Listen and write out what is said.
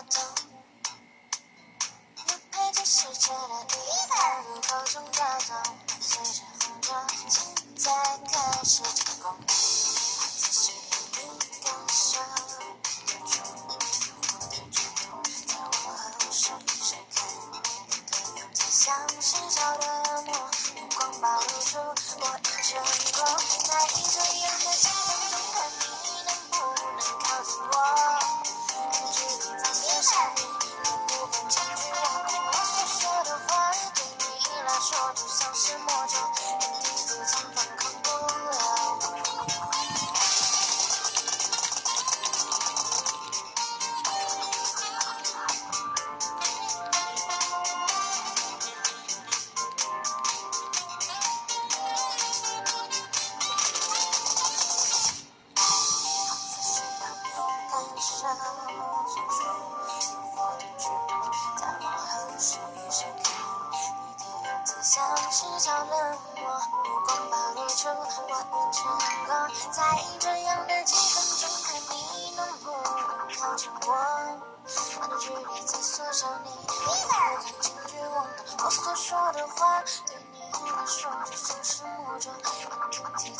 我陪着世界的雨在路口中转动，随着红灯，请再开始成功。此时的你感受，有种无缘无故的举动，在我后手伸开你的用才像是潮的墨，目光暴露出我已成功。在这样的我的成功，在这样的气氛中，看你能不能靠近我，按距离在缩小，你能不能强拒我？我所说的话，对你来说就像是魔咒，让你自己反抗不了。